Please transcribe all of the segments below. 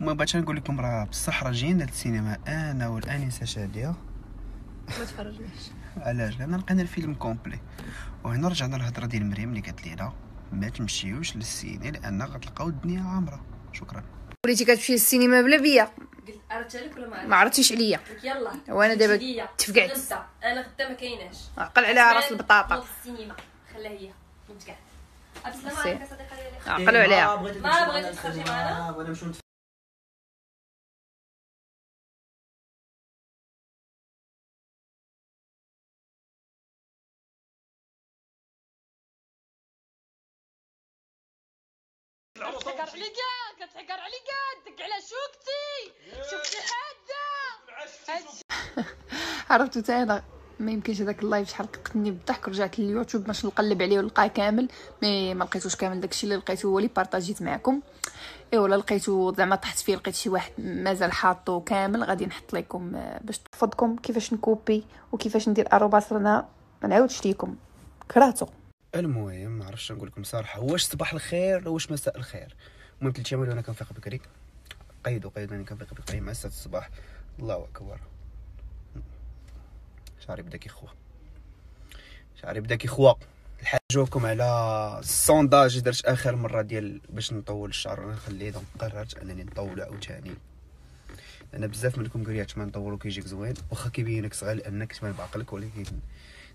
وما بغيتش نقول لكم راه بصح راه جينا للسينما أنا والأنسة شادية. ما تفرجناش. علاش؟ لأن لقينا الفيلم كومبلي. وهنا رجعنا الهضره ديال مريم اللي قالت لينا ما تمشيوش للسينما لأن غتلقاو الدنيا عامره شكرا. وليتي كتمشي للسينما بلا بيا. قلت عرفت عليك ولا ما ما عرفتيش عليا. عرفتش يلا. وأنا دابا. تفقعت. أنا غدا ما كايناش. عقل عليها رأس البطاطا. السينما. خليها هي. ديالي عقلوا عليها. ما بغيتي تخرجي معنا؟ كتحكر علي كاع كتحكر علي كاع دق على شوكتي. شوكتي حادة. عرفتو حتى أنا ما يمكنش هذاك ال live شحال قتني بالضحك رجعت لليوتيوب باش نقلب عليه ونلقاه كامل mais ما لقيتوش كامل. داكشي اللي لقيتو هو اللي بارطاجيت معكم اي ولا لقيتو زعما طحت فيه لقيت شي واحد مازال حاطو كامل غادي نحط لكم آه، باش تحفظكم كيفاش نكوبي وكيفاش ندير arobase رانا ما نعاودش ليكم. كرهتو. المهم ما عرفتش نقول لكم صراحة واش صباح الخير واش مساء الخير؟ المهم ثلاث أيام وأنا كنفيق بكري. قيدوا قيدوا أنا كنفيق بكري. مع 6 الصباح. الله أكبر. شعري بدا كيخوى. شعري بدا كيخوى. الحاج جاوبكم على ال sondage اللي درت آخر مرة ديال باش نطول الشعر. أنا نخليه donc قررت أنني نطولو عاوتاني أنا بزاف منكم قريات ما نطولو كيجيك زوين. واخا كيبينك صغير لأنك تبان بعقلك ولكن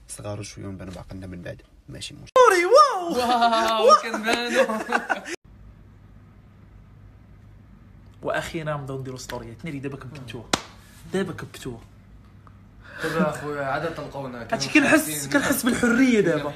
صغارو شوية ونبان بعقلنا من بعد. ماشي مشكل wow! كنبانو وأخيرا نبداو نديرو ستوريات ناري دابا كبتوها دابا كبتوها دابا أخويا عاد تلقاونا. هادشي كنحس كنحس بالحرية دابا.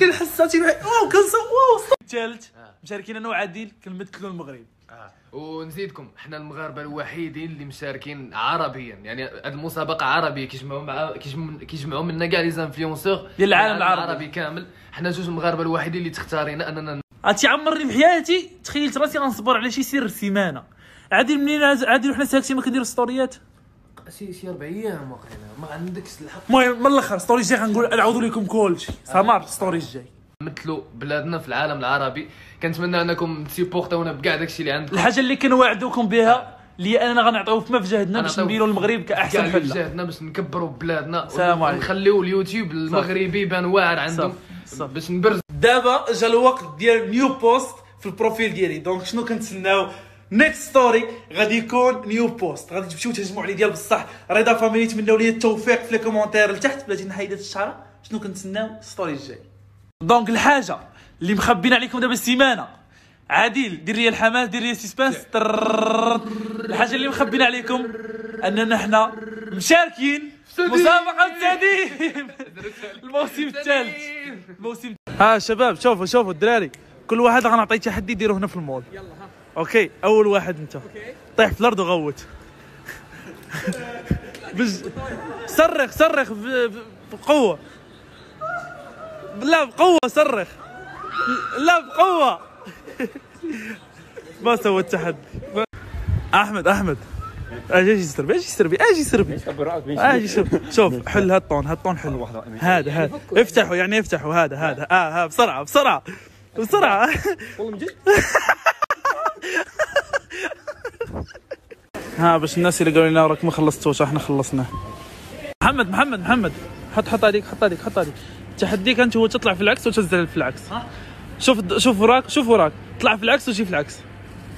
كنحس هادشي wow كنصور wow الثالث مشاركين أنا وعادل كنمثلوا المغرب. آه. ونزيدكم حنا المغاربة الوحيدين اللي مشاركين عربيا. يعني هاد المسابقة عربية كيجمعوا مع كيجم- كيجمعوا منا كاع les influenceurs. ديال العالم العربي. كامل. حنا جوج المغاربة الوحيدين اللي تختارينا أننا هادشي عمرني في حياتي تخيلت راسي غنصبر على شي سر سيمانة. عادل منين؟ عادل وحنا ساكتين ما كنديرو ستوريات سي سي أربع أيام واقيلا ما عندكش الحق. المهم من الأخر story الجاي غنقول نعاود لكم كلشي سمر story الجاي. نمثلوا بلادنا في العالم العربي. كنتمنى أنكم تسيبورتاونا بكاع داكشي اللي عندكم. الحاجة اللي كنوعدوكم بها اللي أننا غنعطيو فما في جهدنا باش غنعطيو نديرو المغرب كأحسن حل بجهدنا باش نكبروا بلادنا. السلام عليكم. ونخليو اليوتيوب المغربي يبان واعر عندهم. باش نبرز. دابا جا الوقت ديال new post في ال profil ديالي. donc شنو كنتسناو؟ next story غادي يكون new post غادي تمشيو تهجموا عليه ديال بصح. رضا family تمناو لي التوفيق في les commentaires لتحت. بلاتي نحيد هاد الشعرة. شنو كنتسناو؟ ال story الجاي. donc الحاجة اللي مخبين عليكم دابا السيمانة عادل دير لي الحماس دير لي ال suspense. الحاجة اللي مخبين عليكم اننا حنا مشاركين مسابقه تديم الموسم الثالث الموسم ها شباب شوفوا شوفوا الدراري كل واحد غنعطيه تحدي يديرو هنا في المول يلا ها أوكي اول واحد انت طيح في الأرض وغوت بز... صرخ صرخ. بقوه لا بقوة صرخ. لا بقوة. ما سوى التحدي. أحمد أحمد. أجي أجي سربي أجي سربي أجي سربي أجي سربي شوف حل هالطون هالطون حلو. هذا هذا. افتحوا يعني افتحوا. هذا هذا. آه ها بسرعة بسرعة. بسرعة. ها باش الناس اللي قالوا لنا راك ما خلصتوش إحنا خلصنا. محمد محمد محمد. حط حط هذيك حط هذيك حط هذيك تحديك أنت هو تطلع في العكس وتنزل في العكس شوف شوف وراك شوف وراك. طلع في العكس وجي في العكس.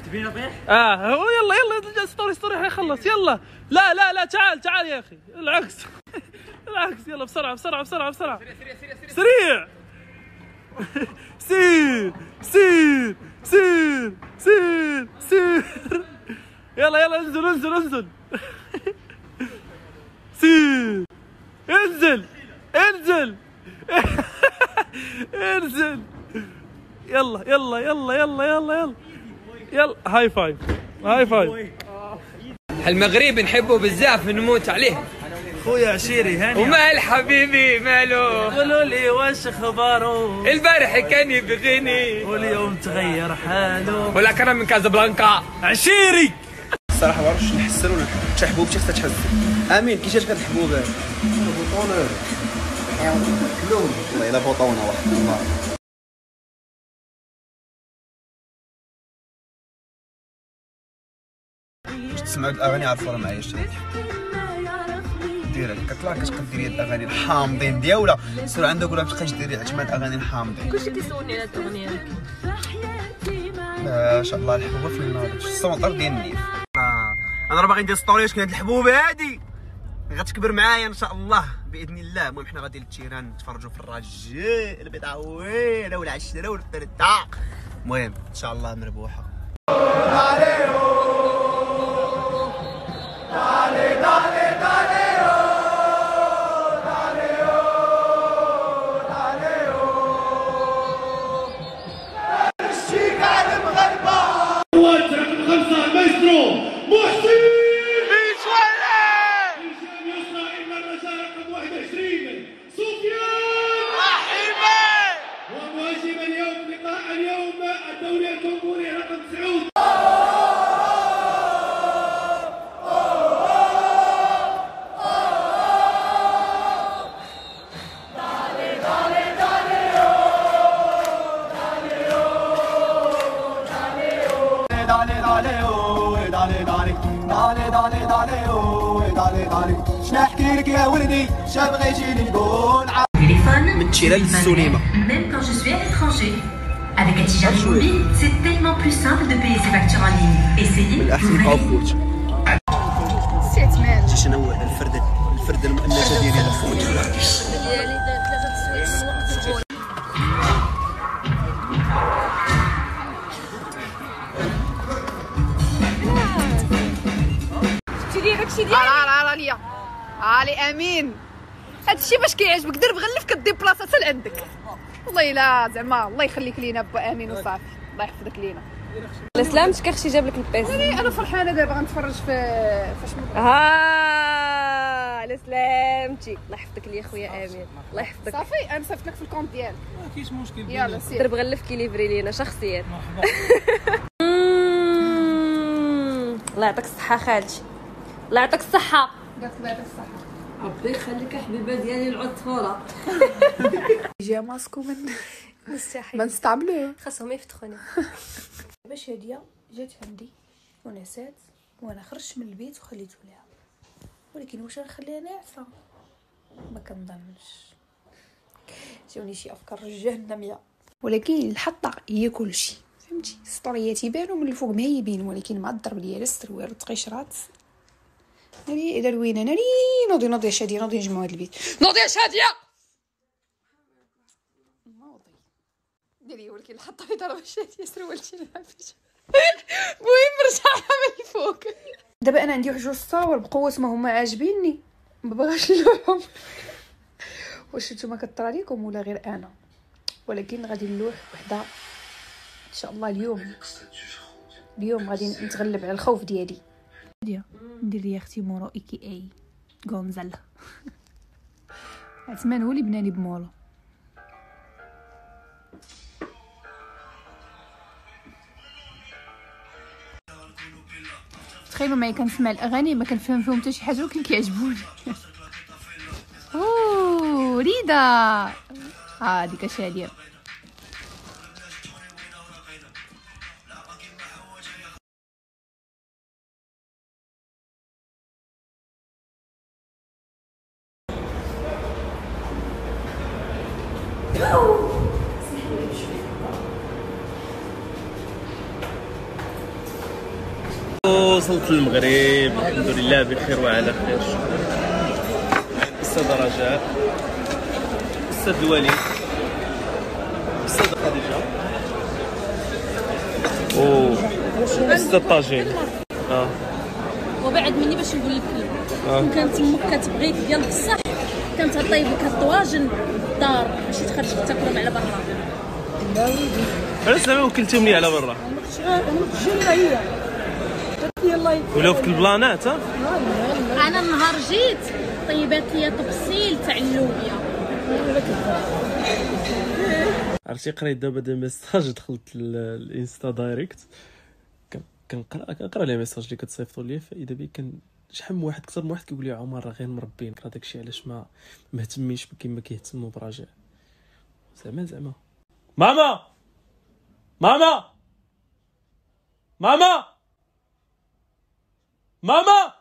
تبيني أطيح؟ آه هو يلا يلا story story حيخلص يلا. لا لا لا تعال تعال يا أخي. العكس. العكس يلا بسرعة بسرعة بسرعة بسرعة. سريع. سير سير سير سير سير. يلا يلا انزل انزل انزل. سير. انزل. انزل يلا يلا يلا يلا يلا يلا. يلا high five. high five. المغرب نحبه بزاف نموت عليه. خويا عشيري هاني. ومال حبيبي ماله؟ قولوا لي واش اخباره؟ البارح كان يبغيني. واليوم تغير حاله. ولا كان من كازابلانكا. عشيري! الصراحه ما عرفتش نحسن ولا نحب حبوب شي خصها تحسن امين كيفاش كتحبوب بوطونه والله الا بوطونه واحد الله باش تسمعوا الاغاني عرفوا راه معايا شي دير هذيك كطلع كتقد ديري الاغاني الحامضين ديالها سير عندك ولا تبقاش ديري عتمة الاغاني الحامضين كلشي كيسولني على الاغنيه ما شاء الله الحبوبه في النار ال centre ديال النيف أنا راه باغي ندير story واش كانت الحبوبه هادي؟ غتكبر معايا إن شاء الله. بإذن الله. المهم حنا غادي لل terrain نتفرجوا في الرجاء. البيضة وينه والعشرة والفرده المهم إن شاء الله مربوحة. محسن من التيران للسليمه Même quand je suis à l'étranger. Avec Atija Mobile, c'est tellement plus simple de payer ses factures en ligne. Essayez, vous شنو ديالي داكشي ديالي؟ راه راه ليا. علي آمين. هادشي باش كيعجبك درب غلف كدي بلاصة حتى لعندك. والله إلا زعما الله يخليك لينا با آمين وصافي. الله يحفظك لينا. الإسلام شكرتي جاب لك البيس؟ أنا فرحانة دابا غنتفرج في فاش ها لسلامتي الله يحفظك لي خويا آمين. الله يحفظك. صافي أنا صيفط لك في الكونت ديالك. ما كاينش مشكل يلا سير. درب غلف كيليفري لينا شخصيا. الله يعطيك الصحة خالتي. الله يعطيك الصحة. قالت لك بعد الصحة. ربي يخليك حبيبه ديالي العصفوره جا ماسكو من ما مستحيل نستعملوه. خاصهم يفتخوني. باش هادية جات عندي ونسات وأنا خرجت من البيت وخليته ليها. ولكن واش نخليها أنا عارفه ما كنظنش. جاوني شي أفكار جهنمية. ولكن الحطة هي كلشي. فهمتي؟ السطوريات يبانوا من الفوق مهيبين ولكن مع الضرب ديال السروال والتقشرات ناري إلى روينه ناري نوضي نوضي يا شادية نوضي نجمعوا هاد البيت. نوضي يا شادية! نوضي ديري ولكن الحطه اللي ضرب شاديه سروال شي لابس المهم رجعها من الفوق دابا أنا عندي واحد جوج صور بقوة ما هما عاجبيني. ما بغاش نلوحهم واش نتوما كطرى ليكم ولا غير أنا؟ ولكن غادي نلوح وحدة. إن شاء الله اليوم اليوم غادي نتغلب على الخوف ديالي. ندير لي أختي مورو اي كي اي غونزال عثمان هو اللي بناني بمولو تخيلوا معايا كنسمع الأغاني ما كنفهم فيهم حتى شي حاجة ولكن كيعجبوني. أوه ريدا. آه ديك شادية. وصلت للمغرب الحمد لله بخير وعلى خير. أستاذ رجاء أستاذ الوليد أستاذ خديجة و أستاذ طاجين. آه. وبعد مني باش نقول لك كلمه آه. كون كانت أمك كتبغيك ديال بصح كانت طيب الطواجن الدار. ماشي تخرج تاكلهم على برا. علاش زعما وكلتهم لي على برا. الجنه هي؟ ولاو في البلانات ها؟ أنا النهار جيت. طيبات لي طبسيل تاع اللوبيا. عرفتي قريت دابا des messages دخلت ال Insta direct. كن- كنقرا كنقرأ les messages اللي كتصيفطوا لي فإذا بي كان شحال من واحد كثر من واحد كيقول لي عمر راه غير مربين راه داكشي علاش ما مهتميش كيما كيهتموا براجع زعما زعما. ماما! ماما! ماما! ماما!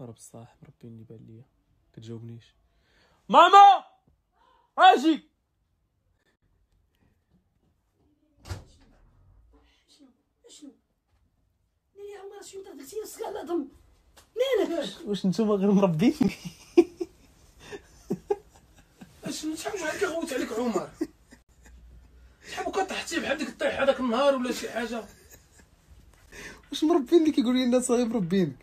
راه بصح مربي اللي بان ليا كتجاوبنيش. ماما! أجي! شنو؟ يا عمر شنو درتي الصقال العظم مالك واش نتوما غير مربيني؟ شنو شحال واحد كيغوت عليك عمر؟ شحال كطحتي بحال ديك الطيح هذاك النهار ولا شي حاجة؟ واش مربين اللي كيقول لي الناس غير مربين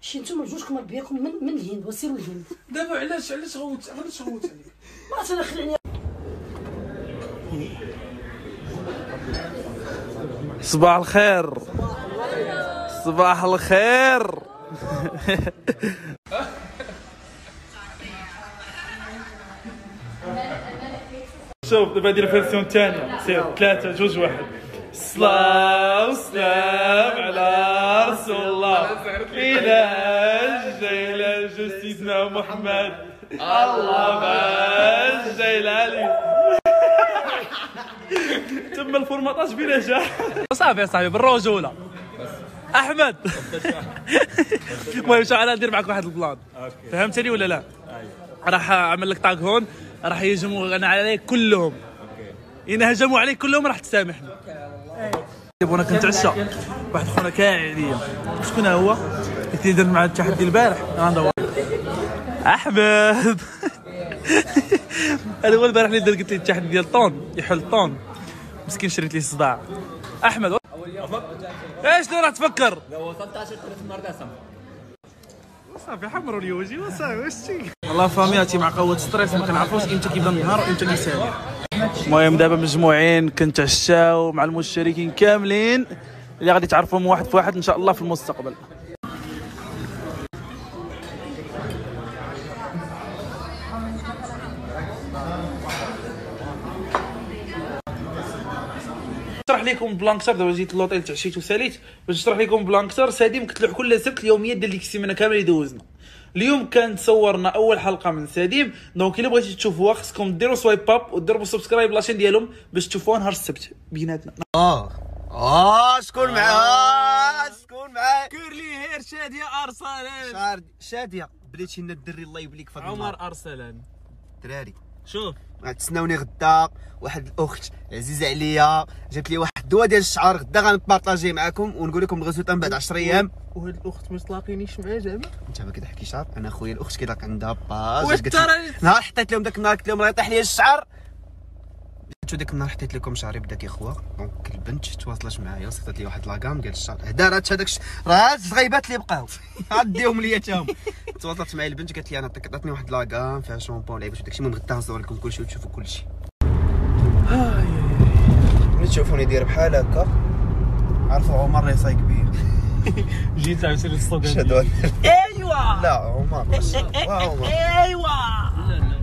شي نتوما بجوجكم مربياكم من من الهند وسيروا الهند. دابا علاش علاش غوت علاش غوت عليك؟ ما أنا خليني صباح الخير. صباح الخير. شوف دابا ندير version ثانية سير ثلاثة جوج واحد. صلاة وسلام على رسول الله. إلى جيل سيدنا محمد. الله ما جيلاني تم ال formatage بنجاح صافي يا صاحبي بالرجولة. أحمد. المهم شو أنا ندير معك واحد ال plan. فهمتني ولا لا؟ راح أعمل لك طاق هون راح يهجموا أنا عليك كلهم. إن هجموا عليك كلهم راح تسامحني. يبغونا كنتعشى واحد خونا كاعي عليا شكون هو؟ قلت لي درت التحدي البارح. غندور أحمد. هذا هو البارح اللي قلت لي التحدي ديال طون. يحل طون. مسكين شريت لي صداع. أحمد إيش راه تفكر؟ لو وصلت 10 مرة صافي حمروا لي وجهي وصافي واش شي؟ والله فامياتي مع قوة ستريس ما كنعرفوش إمتى كيبدا النهار وامتى كيسالي المهم دابا مجموعين كنتعشاو مع المشتركين كاملين اللي غادي تعرفوهم واحد في واحد إن شاء الله في المستقبل. نشرح لكم plan كتر دابا جيت لوطيل تعشيت وساليت باش نشرح لكم plan كتر ساديم كتلوح كل سبت اليوميات ديال ديك السيمانة كاملة اللي دوزنا. اليوم كان صورنا أول حلقة من ساديم. donc إلا بغيتي تشوفوها خصكم ديروا swipe up وديروا subscribe la chaîne ديالهم باش تشوفوها نهار السبت. بيناتنا. آه. آه شكون معاه شكون معاه كيرلي هير شادية أرسلان. شادية بديتي لنا الدري الله يبليك فضل. عمر أرسلان. دراري. شوف. تسناوني غدا واحد الأخت عزيزة عليا جات لي واحد الدواء ديال الشعر غدا غنبارطاجيه معكم ونقول لكم الغزوه من بعد 10 أيام. وهاد الأخت ما تلاقينيش معاه زعما. انت ما كتحكي شعر أنا خويا الأخت كيضاق عندها page واش ترى- نهار حطيت لهم داك النهار قلت لهم راه يطيح لي الشعر. شو ديك النهار حطيت لكم شعري بدا كيخوا donc البنت تواصلت معايا وصيفطت لي واحد la gamme ديال الشعر. هدارات هذاك الش- راه هاد الصغيبات اللي بقاو. غاديهم ليا تاهم تواصلت معايا البنت قالت لي أنا عطيك- عطاتني واحد la gamme فيها شامبوان لعيبات وداكشي. المهم غدا نصور لكم كلشي وتشوفوا كلشي. ملي تشوفوني داير بحال هكا عرفوا عمر راه صاي كبير جيت عاوتاني الصوت ايوا لا عمر. ايوا لا لا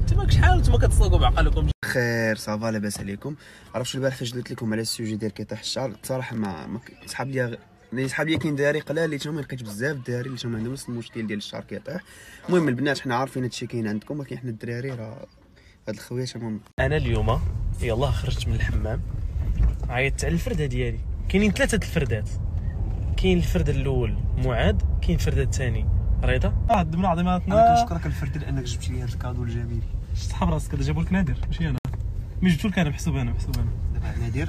انت ماكش حاول انتما كتصدقوا بعقلكم خير ça va لاباس عليكم. عرفتوا البارح فاش درت لكم على ال sujet ديال كيطيح الشعر؟ صراحة ما, صحاب لي اللي صحاب لي كاين دراري قلال اللي تما لقيت بزاف الدراري اللي تما عندهم نفس المشكل ديال الشعر كيطيح. المهم البنات حنا عارفين هادشي كاين عندكم ولكن حنا الدراري راه هاد الخويات المهم أنا اليوم يلاه خرجت من الحمام عيطت على الفردة ديالي. كاينين ثلاثة الفردات. كاين الفرد الأول معاد كاين الفرد الثاني رضا. عندنا عظيماتنا. أنا كنشكرك الفرد لأنك جبت لي هاد الكادو الجميل. صحاب راسك هذا جابوا لك نادر ماشي أنا. مي جبتو لك أنا محسوب أنا محسوب أنا. دابا نادر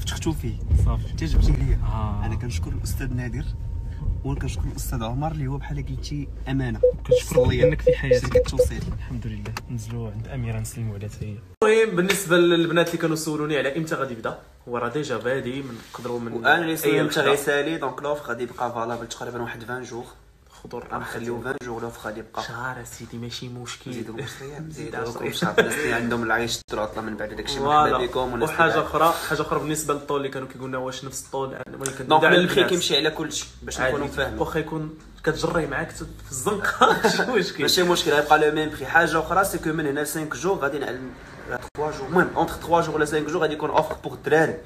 فتحتو فيه. صافي. انت جبتي ليا آه. أنا كنشكر الأستاذ نادر وكنشكر الأستاذ عمر اللي هو بحال قلتي أمانة. كنشكرك لانك في حياتي شركه التوصيل. الحمد لله. نزلوا عند أميرة نسلموا عليها حتى هي المهم بالنسبة للبنات اللي كانوا سولوني على إمتى غادي يبدأ هو راه ديجا بادي من نقدروا من وأنا اللي سولت إمتى. غيسالي دونك لوف غادي يبقى فالابل تقريبا واحد 20 جوغ خضر. غنخليو 20 جوغ لوف غادي يبقى. شهر سيدي ماشي مشكل. زيدوا المصريين زيد زيدوا عصري. لكم الشعب الناس اللي عندهم العيش عطله من بعد داكشي. مرحبا بكم وحاجة أخرى حاجة أخرى بالنسبة للطول اللي كانوا كيقولوا لنا واش نفس الطول ولكن donc ال prix البنات. كيمشي على كلشي باش. نكونوا فاهمين. واخا يكون كتجري معاك في الزنقة. ماشي مشكل. ماشي مشكل غيبقى le même prix حاجة أخرى c'est que من هنا ل 5 جوغ غادي نعلم 3 جوغ المهم entre 3 jours ولا 5 جوغ غادي يكون offre pour الدراري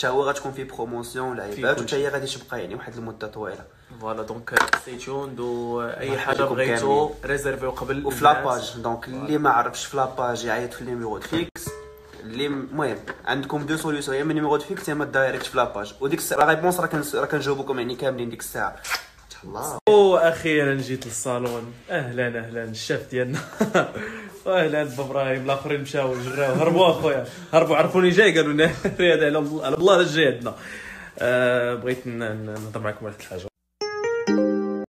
حتى هو غتكون فيه promotion لعيبات. وحتى هي غادي تبقى يعني واحد المدة طويلة. voilà donc ستي توند واي الله حاجة بغيتو ريزيرفيو قبل وفي. la page donc اللي ما عرفش في la page يعيط في ال numéro fixe. اللي المهم عندكم deux solutions يا من numéro de fixe يا اما ال direct في la page. وديك الساعة la réponse راه كنجاوبكم يعني كاملين ديك الساعة. الله وأخيرا جيت للصالون. أهلا أهلا الشاف ديالنا. أهلا بابراهيم الآخرين مشاو جراو. هربوا أخويا. هربوا عرفوني جاي قالوا لنا هذا على الله جاي عندنا آه، بغيت نهضر معكم على واحد الحاجة